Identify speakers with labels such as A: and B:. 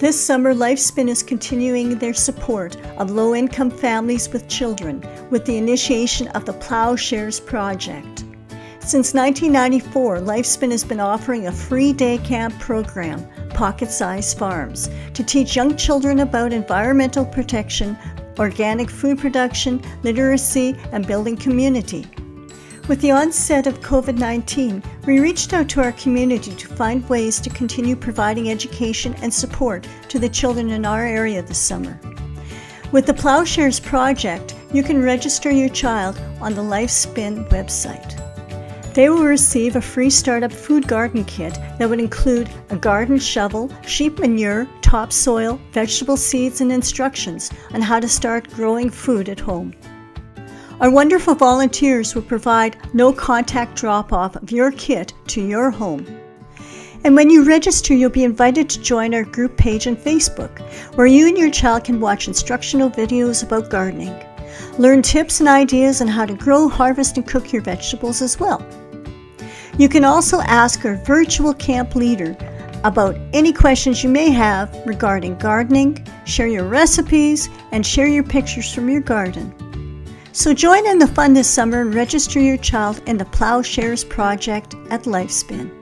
A: This summer, Lifespin is continuing their support of low income families with children with the initiation of the PloughShares Project. Since 1994, Lifespin has been offering a free day camp program, Pocket Size Farms, to teach young children about environmental protection, organic food production, literacy, and building community. With the onset of COVID 19, we reached out to our community to find ways to continue providing education and support to the children in our area this summer. With the PloughShares Project, you can register your child on the Lifespin website. They will receive a free startup food garden kit that would include a garden shovel, sheep manure, topsoil, vegetable seeds, and instructions on how to start growing food at home. Our wonderful volunteers will provide no contact drop off of your kit to your home. And when you register, you'll be invited to join our group page on Facebook, where you and your child can watch instructional videos about gardening. Learn tips and ideas on how to grow, harvest, and cook your vegetables as well. You can also ask our virtual camp leader about any questions you may have regarding gardening, share your recipes, and share your pictures from your garden. So join in the fun this summer and register your child in the PloughShares Project at Lifespin.